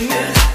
Yeah.